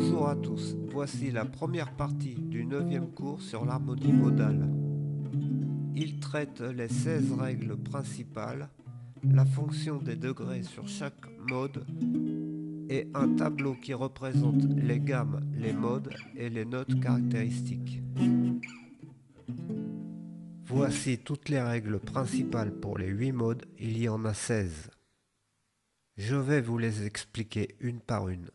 Bonjour à tous, voici la première partie du neuvième cours sur l'harmonie modale. Il traite les 16 règles principales, la fonction des degrés sur chaque mode et un tableau qui représente les gammes, les modes et les notes caractéristiques. Voici toutes les règles principales pour les 8 modes, il y en a 16. Je vais vous les expliquer une par une.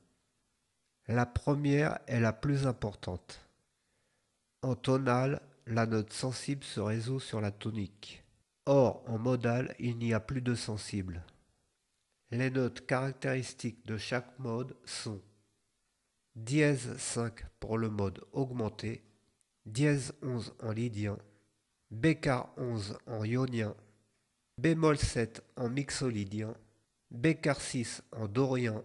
La première est la plus importante. En tonal, la note sensible se résout sur la tonique. Or, en modal, il n'y a plus de sensible. Les notes caractéristiques de chaque mode sont dièse 5 pour le mode augmenté, dièse 11 en lydien, bécar 11 en ionien, bémol 7 en mixolydien, bécar 6 en dorien,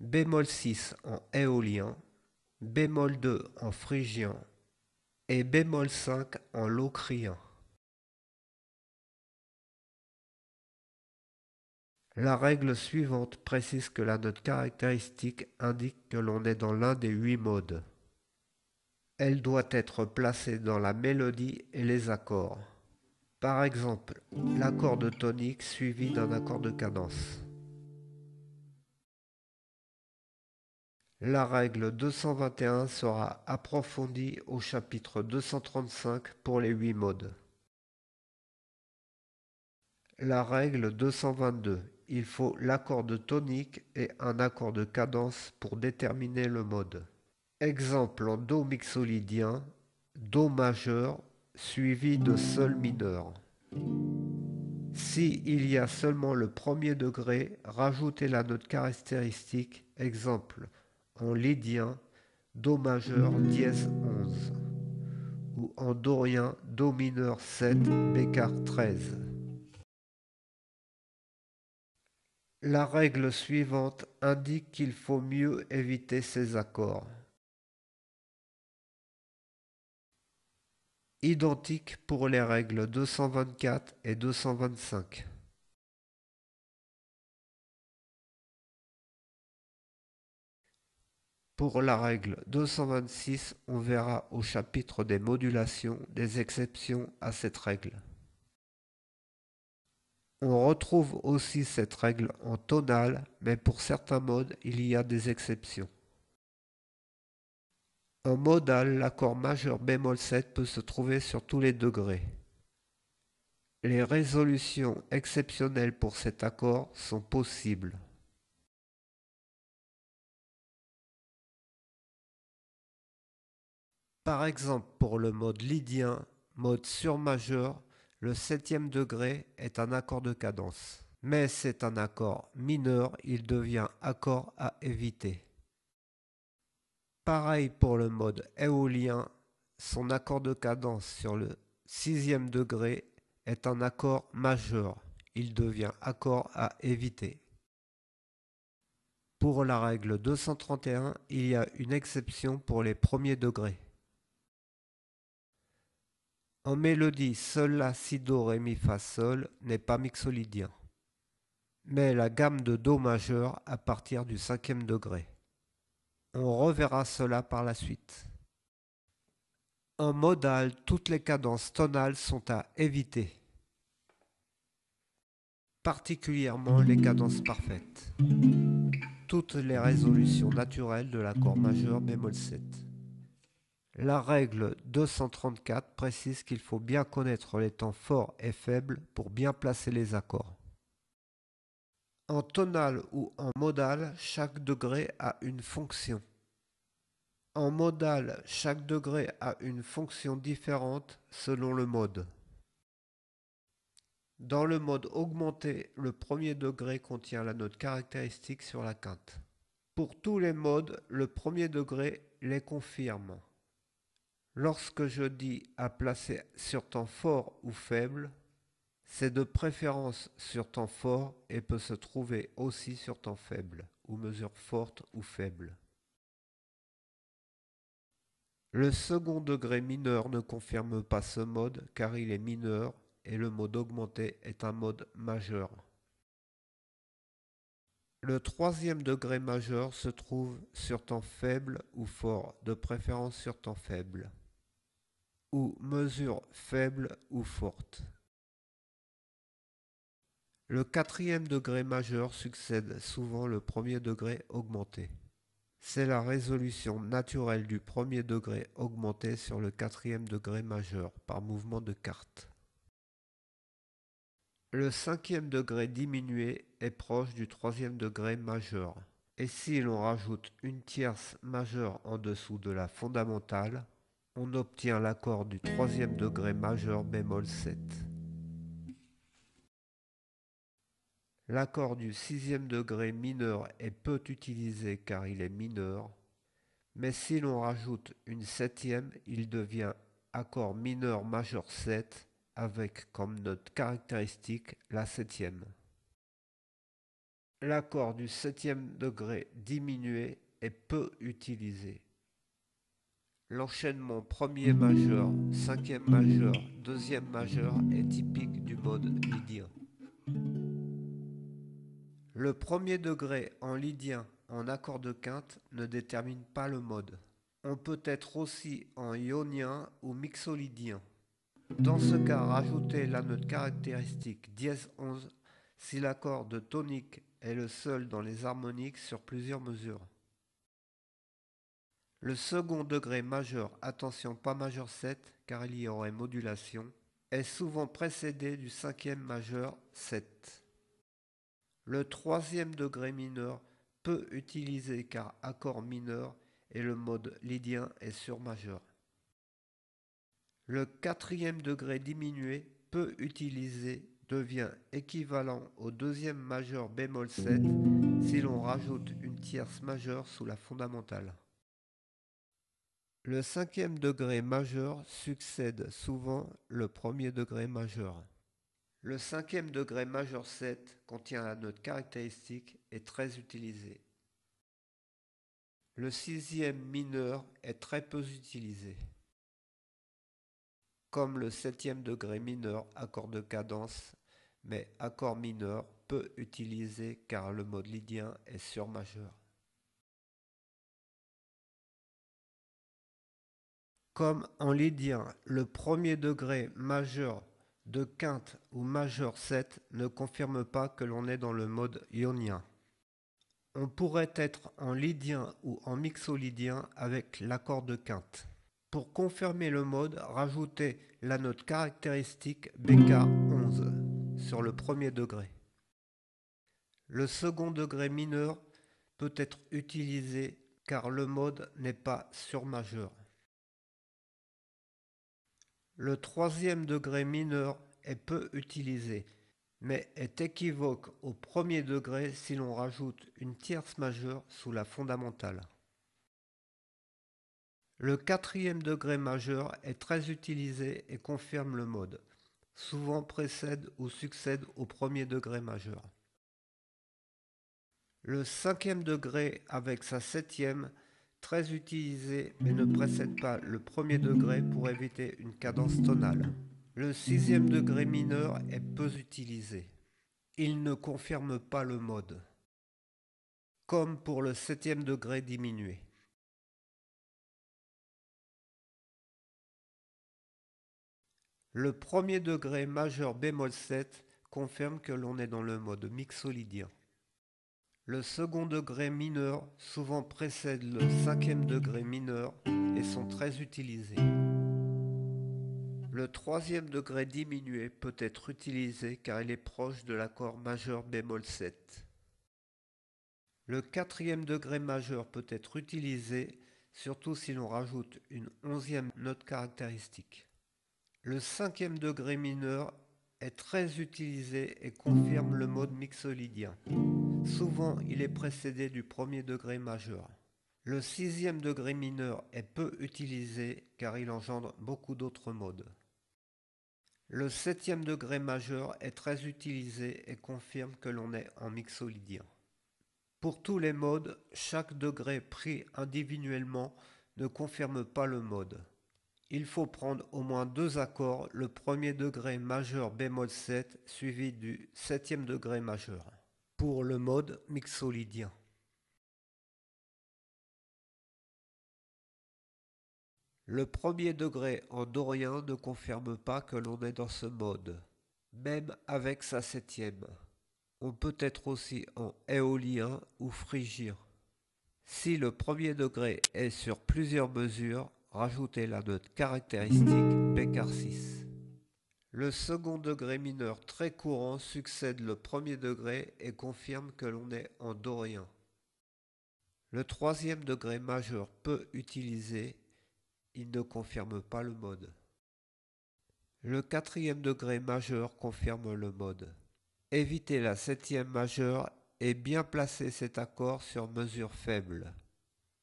bémol 6 en éolien, bémol 2 en phrygien et bémol 5 en locrien. La règle suivante précise que la note caractéristique indique que l'on est dans l'un des huit modes. Elle doit être placée dans la mélodie et les accords. Par exemple, l'accord de tonique suivi d'un accord de cadence. La règle 221 sera approfondie au chapitre 235 pour les 8 modes. La règle 222. Il faut l'accord de tonique et un accord de cadence pour déterminer le mode. Exemple en Do mixolydien, Do majeur suivi de Sol mineur. Si il y a seulement le premier degré, rajoutez la note caractéristique, exemple en lydien Do majeur dièse 11 ou en dorien Do mineur 7 bécar 13. La règle suivante indique qu'il faut mieux éviter ces accords. Identique pour les règles 224 et 225. Pour la règle 226, on verra au chapitre des modulations des exceptions à cette règle. On retrouve aussi cette règle en tonal, mais pour certains modes, il y a des exceptions. En modal, l'accord majeur bémol 7 peut se trouver sur tous les degrés. Les résolutions exceptionnelles pour cet accord sont possibles. Par exemple, pour le mode lydien, mode surmajeur, le septième degré est un accord de cadence. Mais c'est un accord mineur, il devient accord à éviter. Pareil pour le mode éolien, son accord de cadence sur le sixième degré est un accord majeur, il devient accord à éviter. Pour la règle 231, il y a une exception pour les premiers degrés. En mélodie, Sol, La, Si, Do, Ré, Mi, Fa, Sol n'est pas mixolydien, mais la gamme de Do majeur à partir du cinquième degré. On reverra cela par la suite. En modal, toutes les cadences tonales sont à éviter, particulièrement les cadences parfaites, toutes les résolutions naturelles de l'accord majeur bémol 7. La règle 234 précise qu'il faut bien connaître les temps forts et faibles pour bien placer les accords. En tonal ou en modal, chaque degré a une fonction. En modal, chaque degré a une fonction différente selon le mode. Dans le mode augmenté, le premier degré contient la note caractéristique sur la quinte. Pour tous les modes, le premier degré les confirme. Lorsque je dis à placer sur temps fort ou faible, c'est de préférence sur temps fort et peut se trouver aussi sur temps faible, ou mesure forte ou faible. Le second degré mineur ne confirme pas ce mode car il est mineur et le mode augmenté est un mode majeur. Le troisième degré majeur se trouve sur temps faible ou fort, de préférence sur temps faible, ou mesure faible ou forte. Le quatrième degré majeur succède souvent le premier degré augmenté. C'est la résolution naturelle du premier degré augmenté sur le quatrième degré majeur par mouvement de carte. Le cinquième degré diminué est proche du troisième degré majeur. Et si l'on rajoute une tierce majeure en dessous de la fondamentale, on obtient l'accord du troisième degré majeur bémol 7. L'accord du sixième degré mineur est peu utilisé car il est mineur, mais si l'on rajoute une septième, il devient accord mineur majeur 7 avec comme note caractéristique la septième. L'accord du septième degré diminué est peu utilisé. L'enchaînement premier majeur, cinquième majeur, deuxième majeur est typique du mode lydien. Le premier degré en lydien en accord de quinte ne détermine pas le mode. On peut être aussi en ionien ou mixolydien. Dans ce cas, rajoutez la note caractéristique dièse 11 si l'accord de tonique est le seul dans les harmoniques sur plusieurs mesures. Le second degré majeur, attention pas majeur 7 car il y aurait modulation, est souvent précédé du cinquième majeur 7. Le troisième degré mineur peu utilisé car accord mineur et le mode lydien est sur majeur. Le quatrième degré diminué, peu utilisé, devient équivalent au deuxième majeur bémol 7 si l'on rajoute une tierce majeure sous la fondamentale. Le cinquième degré majeur succède souvent le premier degré majeur. Le cinquième degré majeur 7 contient la note caractéristique et très utilisé. Le sixième mineur est très peu utilisé comme le septième degré mineur, accord de cadence, mais accord mineur peu utilisé car le mode lydien est sur Comme en lydien, le premier degré majeur de quinte ou majeur 7 ne confirme pas que l'on est dans le mode ionien. On pourrait être en lydien ou en mixolydien avec l'accord de quinte. Pour confirmer le mode, rajoutez la note caractéristique BK11 sur le premier degré. Le second degré mineur peut être utilisé car le mode n'est pas sur majeur. Le troisième degré mineur est peu utilisé, mais est équivoque au premier degré si l'on rajoute une tierce majeure sous la fondamentale. Le quatrième degré majeur est très utilisé et confirme le mode. Souvent précède ou succède au premier degré majeur. Le cinquième degré avec sa septième, très utilisé mais ne précède pas le premier degré pour éviter une cadence tonale. Le sixième degré mineur est peu utilisé. Il ne confirme pas le mode. Comme pour le septième degré diminué. Le premier degré majeur bémol 7 confirme que l'on est dans le mode mixolydien. Le second degré mineur souvent précède le cinquième degré mineur et sont très utilisés. Le troisième degré diminué peut être utilisé car il est proche de l'accord majeur bémol 7. Le quatrième degré majeur peut être utilisé surtout si l'on rajoute une onzième note caractéristique. Le cinquième degré mineur est très utilisé et confirme le mode mixolydien. Souvent, il est précédé du premier degré majeur. Le sixième degré mineur est peu utilisé car il engendre beaucoup d'autres modes. Le septième degré majeur est très utilisé et confirme que l'on est en mixolydien. Pour tous les modes, chaque degré pris individuellement ne confirme pas le mode il faut prendre au moins deux accords, le premier degré majeur bémol 7 suivi du septième degré majeur. pour le mode mixolydien. Le premier degré en dorien ne confirme pas que l'on est dans ce mode, même avec sa septième. On peut être aussi en éolien ou phrygien. Si le premier degré est sur plusieurs mesures, rajoutez la note caractéristique Pcar 6. Le second degré mineur très courant succède le premier degré et confirme que l'on est en dorien. Le troisième degré majeur peu utilisé, il ne confirme pas le mode. Le quatrième degré majeur confirme le mode. Évitez la septième majeure et bien placer cet accord sur mesure faible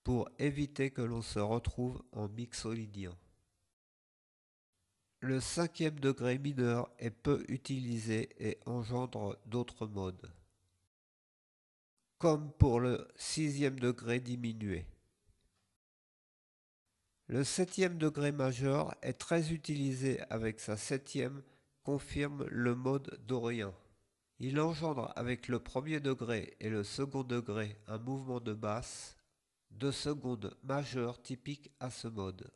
pour éviter que l'on se retrouve en mixolydien. Le cinquième degré mineur est peu utilisé et engendre d'autres modes, comme pour le sixième degré diminué. Le septième degré majeur est très utilisé avec sa septième confirme le mode dorien. Il engendre avec le premier degré et le second degré un mouvement de basse, de seconde majeure typique à ce mode.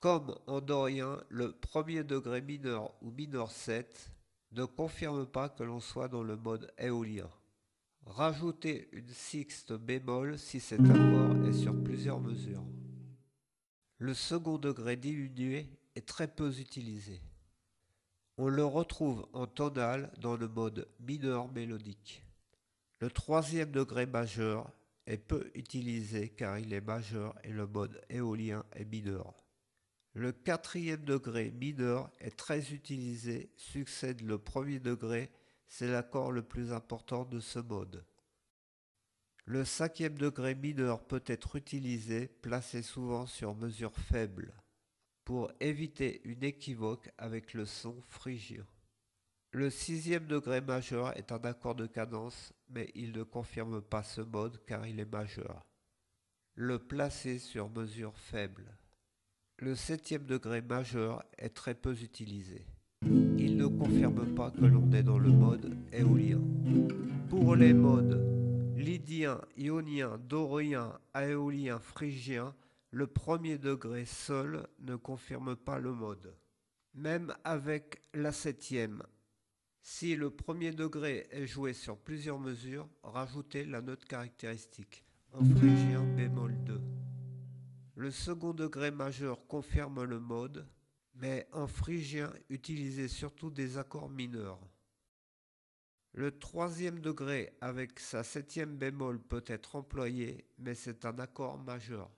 Comme en dorien, le premier degré mineur ou mineur 7 ne confirme pas que l'on soit dans le mode éolien. Rajoutez une sixte bémol si cet accord est sur plusieurs mesures. Le second degré diminué est très peu utilisé. On le retrouve en tonal dans le mode mineur mélodique. Le troisième degré majeur est peu utilisé car il est majeur et le mode éolien est mineur. Le quatrième degré mineur est très utilisé, succède le premier degré, c'est l'accord le plus important de ce mode. Le cinquième degré mineur peut être utilisé, placé souvent sur mesure faible, pour éviter une équivoque avec le son phrygien. Le sixième degré majeur est un accord de cadence, mais il ne confirme pas ce mode car il est majeur. Le placer sur mesure faible. Le septième degré majeur est très peu utilisé. Il ne confirme pas que l'on est dans le mode éolien. Pour les modes lydien, ionien, dorien, aéolien, phrygien, le premier degré seul ne confirme pas le mode. Même avec la septième, si le premier degré est joué sur plusieurs mesures, rajoutez la note caractéristique en phrygien bémol 2. Le second degré majeur confirme le mode, mais en phrygien utilisez surtout des accords mineurs. Le troisième degré avec sa septième bémol peut être employé, mais c'est un accord majeur.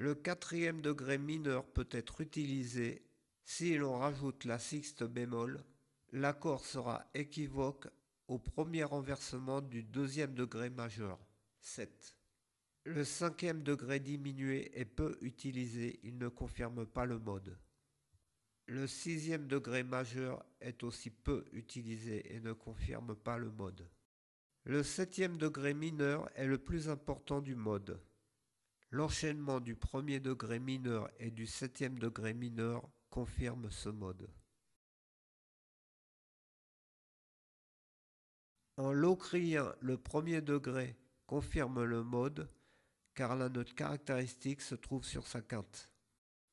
Le quatrième degré mineur peut être utilisé si l'on rajoute la sixte bémol. L'accord sera équivoque au premier renversement du deuxième degré majeur, 7. Le cinquième degré diminué est peu utilisé, il ne confirme pas le mode. Le sixième degré majeur est aussi peu utilisé et ne confirme pas le mode. Le septième degré mineur est le plus important du mode. L'enchaînement du premier degré mineur et du septième degré mineur confirme ce mode. En locrien, le premier degré confirme le mode car la note caractéristique se trouve sur sa quinte.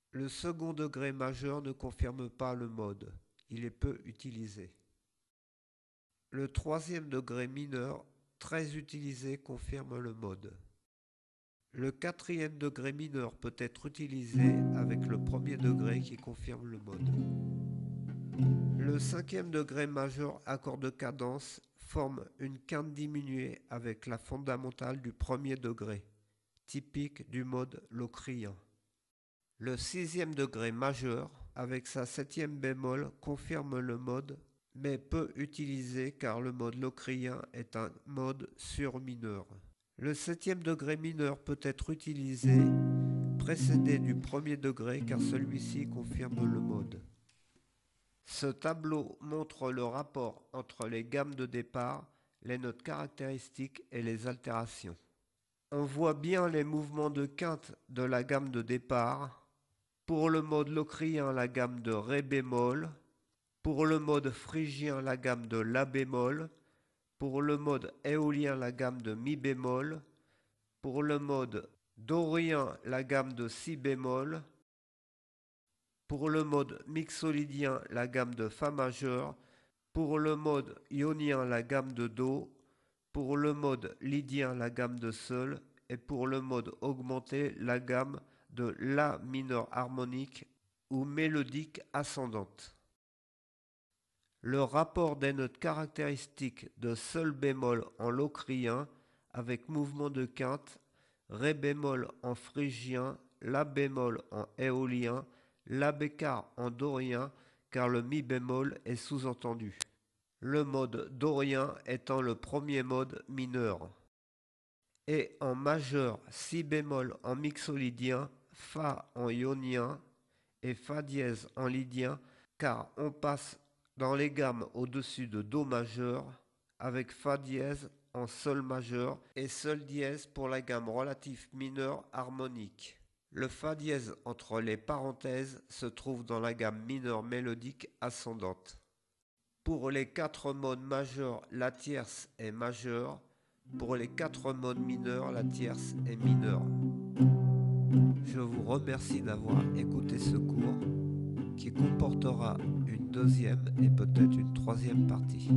Le second degré majeur ne confirme pas le mode, il est peu utilisé. Le troisième degré mineur, très utilisé, confirme le mode. Le quatrième degré mineur peut être utilisé avec le premier degré qui confirme le mode. Le cinquième degré majeur accord de cadence forme une quinte diminuée avec la fondamentale du premier degré typique du mode locrien. Le sixième degré majeur, avec sa septième bémol, confirme le mode, mais peu utilisé car le mode locrien est un mode surmineur. Le septième degré mineur peut être utilisé précédé du premier degré car celui-ci confirme le mode. Ce tableau montre le rapport entre les gammes de départ, les notes caractéristiques et les altérations on voit bien les mouvements de quinte de la gamme de départ. Pour le mode locrien, la gamme de Ré bémol, Pour le mode phrygien, la gamme de La bémol. Pour le mode éolien, la gamme de Mi bémol. Pour le mode dorien, la gamme de Si bémol. Pour le mode mixolydien, la gamme de Fa majeur. Pour le mode ionien, la gamme de Do. Pour le mode lydien, la gamme de Sol. Et pour le mode augmenté, la gamme de La mineur harmonique ou mélodique ascendante. Le rapport des notes caractéristiques de Sol bémol en locrien avec mouvement de quinte, Ré bémol en phrygien, La bémol en éolien, La bécard en dorien car le Mi bémol est sous-entendu le mode dorien étant le premier mode mineur. Et en majeur, si bémol en mixolydien, fa en ionien et fa dièse en lydien, car on passe dans les gammes au-dessus de do majeur avec fa dièse en sol majeur et sol dièse pour la gamme relative mineure harmonique. Le fa dièse entre les parenthèses se trouve dans la gamme mineure mélodique ascendante. Pour les quatre modes majeurs, la tierce est majeure. Pour les quatre modes mineurs, la tierce est mineure. Je vous remercie d'avoir écouté ce cours qui comportera deuxième et peut-être une troisième partie.